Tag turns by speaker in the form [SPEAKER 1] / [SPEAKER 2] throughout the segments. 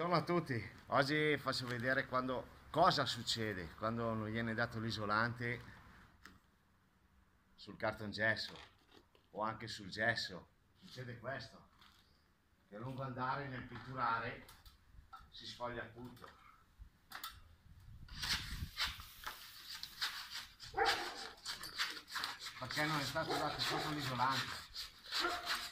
[SPEAKER 1] Buongiorno a tutti, oggi faccio vedere quando, cosa succede quando non viene dato l'isolante sul cartongesso o anche sul gesso. Succede questo, che a lungo andare nel pitturare si sfoglia tutto. Perché non è stato dato sotto l'isolante.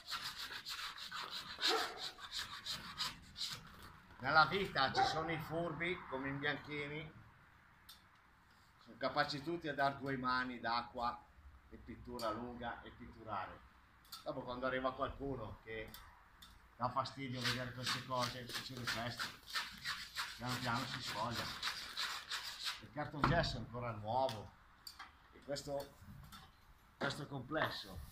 [SPEAKER 1] Nella vita ci sono i furbi come i bianchini, sono capaci tutti a dare due mani d'acqua e pittura lunga e pitturare. Dopo quando arriva qualcuno che dà fastidio a vedere queste cose, succede questo, piano piano si sfoglia. Il cartongesso è ancora nuovo e questo, questo complesso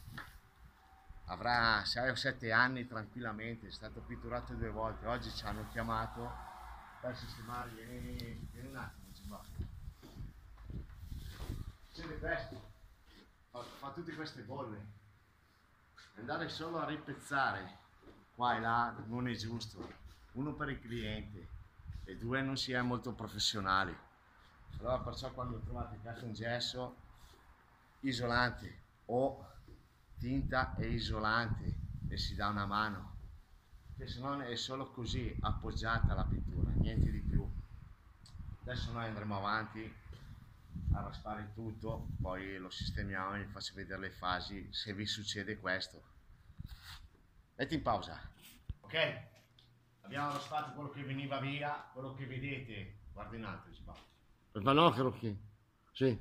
[SPEAKER 1] avrà 6 o 7 anni tranquillamente, è stato pitturato due volte, oggi ci hanno chiamato per sistemare, vieni, vieni un attimo, ci va. Succede questo, fa, fa tutte queste bolle, andare solo a ripezzare qua e là non è giusto, uno per il cliente e due non si è molto professionali. Allora perciò quando trovate in gesso isolante o tinta e isolante e si dà una mano. Che se non è solo così appoggiata la pittura niente di più. Adesso noi andremo avanti a raspare tutto poi lo sistemiamo e vi faccio vedere le fasi se vi succede questo. Metti in pausa. Ok? Abbiamo raspato quello che veniva via quello che vedete. Guarda in alto si
[SPEAKER 2] il panocchio sì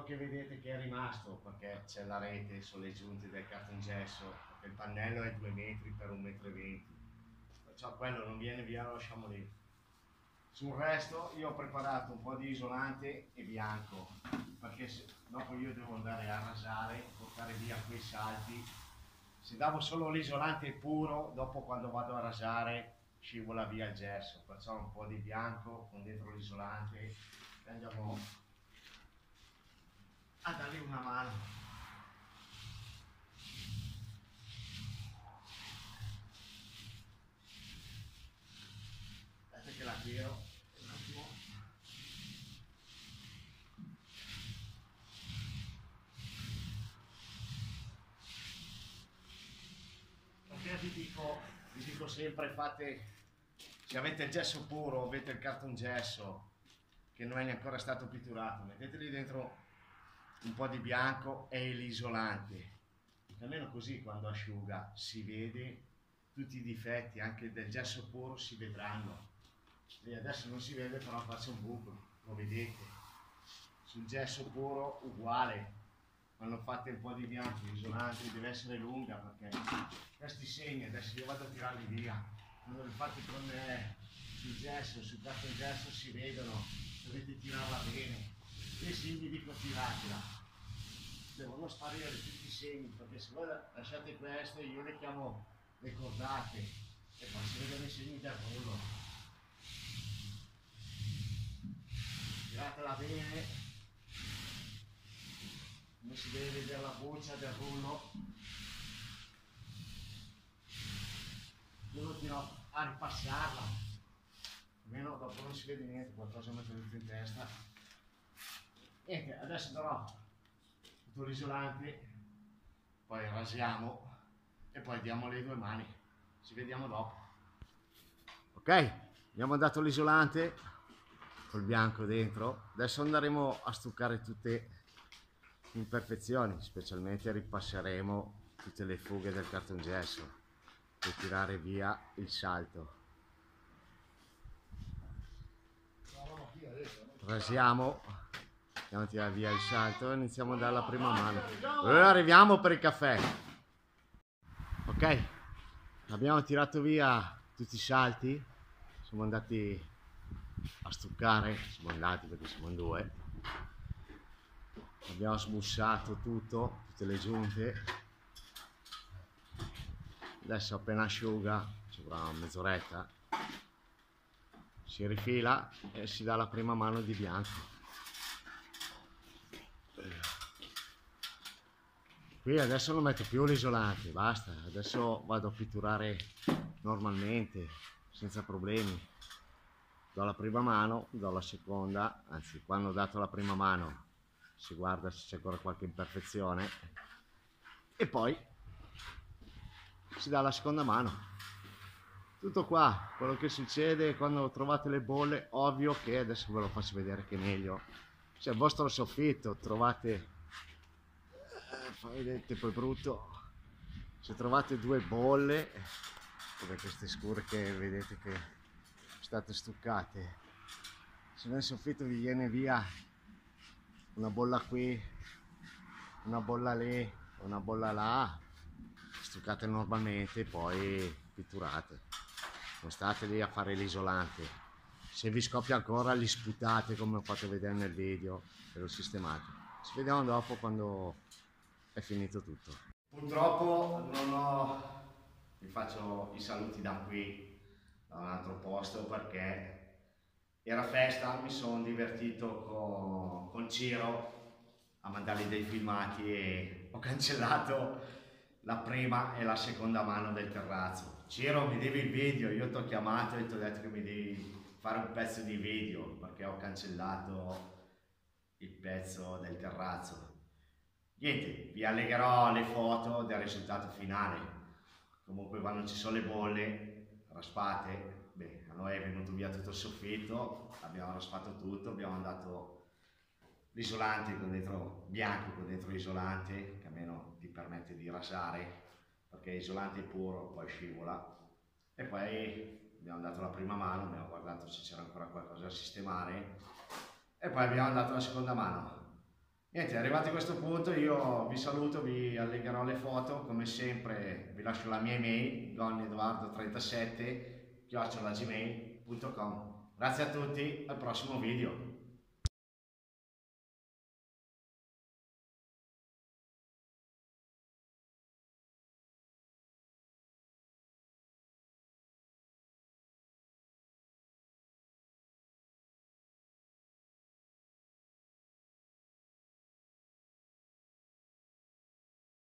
[SPEAKER 1] quello che vedete che è rimasto perché c'è la rete sulle giunte del cartongesso perché il pannello è 2 metri per 1,20 m perciò quello non viene via lo lasciamo lì. Sul resto io ho preparato un po' di isolante e bianco perché dopo io devo andare a rasare portare via quei salti. Se davo solo l'isolante puro dopo quando vado a rasare scivola via il gesso. Perciò un po' di bianco con dentro l'isolante e andiamo a dargli una mano. Aspetta che la tiro un attimo. Perché vi dico, vi dico sempre fate, se avete il gesso puro, avete il carton gesso che non è ancora stato pitturato, metteteli dentro un po' di bianco e l'isolante. Almeno così quando asciuga si vede tutti i difetti, anche del gesso puro si vedranno. E adesso non si vede però faccio un buco, lo vedete. Sul gesso puro uguale, quando fate un po' di bianco, l'isolante deve essere lunga perché questi segni adesso io vado a tirarli via. Quando li fate con eh, sul gesso, sul carton gesso si vedono, dovete tirarla bene sì vi dico tiratela devono sparire tutti i segni perché se voi lasciate queste io le chiamo le cordate e poi si vedono i segni del rullo tiratela bene. Come si deve vedere la buccia del rullo io lo tiro a ripassarla. Almeno dopo non si vede niente qualcosa metto in testa niente adesso darò tutto l'isolante poi rasiamo e poi diamo le due mani. Ci vediamo dopo. Ok abbiamo dato l'isolante col bianco dentro. Adesso andremo a stuccare tutte le imperfezioni specialmente ripasseremo tutte le fughe del cartongesso per tirare via il salto. Rasiamo Andiamo a tirare via il salto iniziamo dalla prima mano. Ora arriviamo per il caffè. Ok, abbiamo tirato via tutti i salti. Siamo andati a stuccare, siamo andati perché siamo in due. Abbiamo smussato tutto, tutte le giunte. Adesso appena asciuga, ci vorrà mezz'oretta, si rifila e si dà la prima mano di bianco. Qui adesso non metto più l'isolante basta adesso vado a pitturare normalmente
[SPEAKER 2] senza problemi. Do la prima mano, do la seconda, anzi quando ho dato la prima mano si guarda se c'è ancora qualche imperfezione e poi si dà la seconda mano. Tutto qua, quello che succede quando trovate le bolle, ovvio che adesso ve lo faccio vedere che è meglio. Se al vostro soffitto trovate, vedete poi brutto, se trovate due bolle, come queste scure che vedete che state stuccate, se nel soffitto vi viene via una bolla qui, una bolla lì, una bolla là, stuccate normalmente poi pitturate. Non state lì a fare l'isolante. Se vi scoppia ancora li sputate come ho fatto vedere nel video e lo sistemate ci vediamo dopo quando è finito tutto
[SPEAKER 1] purtroppo non ho vi faccio i saluti da qui da un altro posto perché era festa mi sono divertito con, con Ciro a mandargli dei filmati e ho cancellato la prima e la seconda mano del terrazzo Ciro mi devi il video, io ti ho chiamato e ti ho detto che mi devi fare un pezzo di video perché ho cancellato il pezzo del terrazzo. Niente, vi allegherò le foto del risultato finale. Comunque quando ci sono le bolle raspate, beh, a noi è venuto via tutto il soffitto, abbiamo raspato tutto, abbiamo andato l'isolante con dentro bianco con dentro l'isolante che almeno ti permette di rasare perché isolante puro poi scivola e poi abbiamo dato la prima mano, abbiamo guardato se c'era ancora qualcosa da sistemare e poi abbiamo dato la seconda mano. Niente, arrivati a questo punto io vi saluto, vi allegherò le foto, come sempre vi lascio la mia email, gonedoardo37 chiocciolagmail.com Grazie a tutti, al prossimo video.